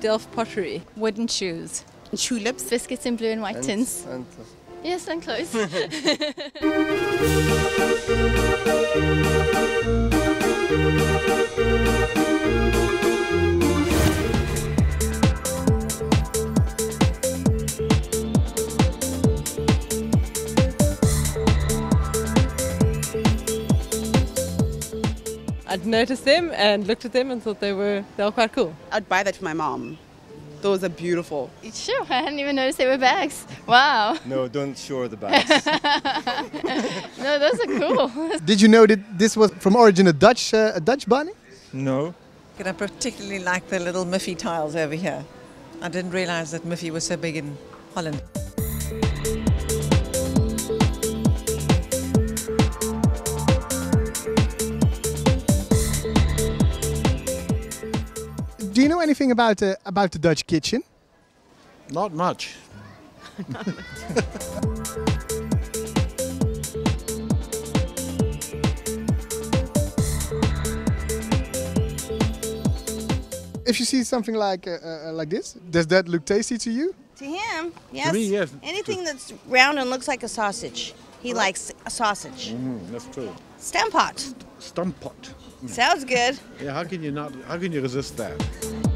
Delft pottery. Wooden shoes. Tulips. Biscuits in blue and white tins. Yes, and close. I'd noticed them and looked at them and thought they were they were quite cool. I'd buy that for my mom. Those are beautiful. sure, I hadn't even noticed they were bags. Wow. No, don't show the bags. No, those are cool. Did you know that this was from origin a Dutch uh, a Dutch bunny? no. And I particularly like the little Miffy tiles over here. I didn't realize that Miffy was so big in Holland. Do you know anything about uh, about the Dutch kitchen? Not much. If you see something like uh, uh, like this, does that look tasty to you? To him, yes. me, yes. Anything that's round and looks like a sausage. He likes a sausage. Mm, that's true. Stamppot. Sounds good. Yeah, how can you not? How can you resist that?